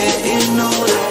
getting older.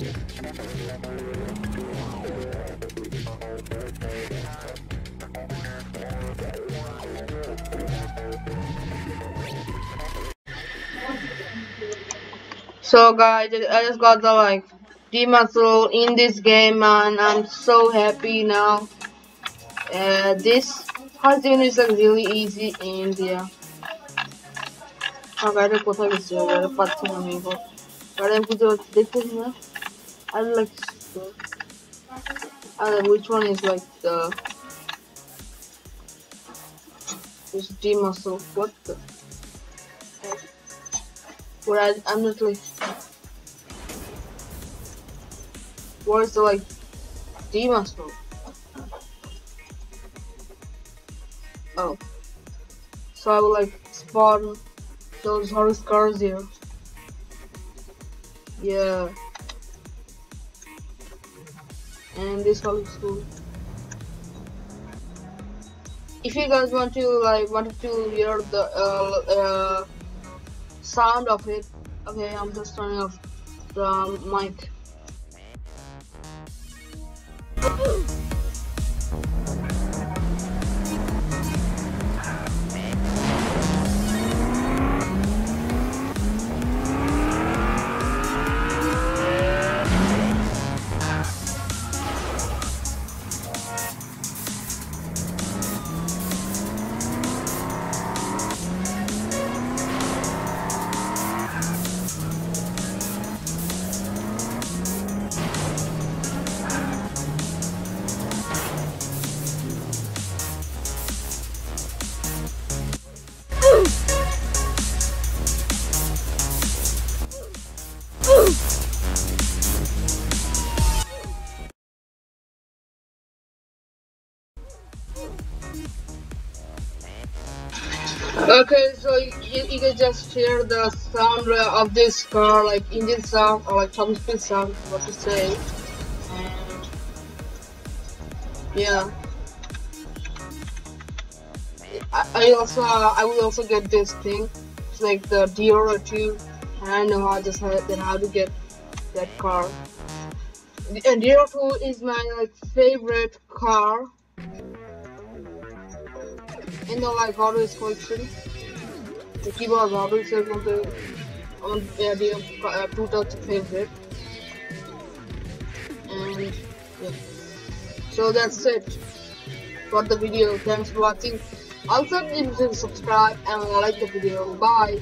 So guys, I just got the like D-Muscle in this game and I'm so happy now. Uh, this hard zone is like really easy and yeah. I got a potion as আমার গাড়িটা কোথায় গেছে গাড়ি পাচ্ছি না আমি এবার গাড়ি আমি খুঁজে দেখতেছি না I like I don't know which one is like the this D muscle what the I, I'm not like where's the like demons from? Oh. So I will like spawn those horse cars here. Yeah. And this all looks cool. If you guys want to like wanted to hear the uh, uh, sound of it, okay, I'm just turning off the mic. Okay, so you, you can just hear the sound of this car, like engine sound or like top speed sound, what to say. Yeah. I, I also I will also get this thing. It's like the Deora 2 and I know how just how, then how to get that car. And Deora 2 is my like favorite car in the like Wheels collection. The on yeah, the uh, two touch favorite. And yeah. So that's it for the video. Thanks for watching. Also, please subscribe and like the video. Bye.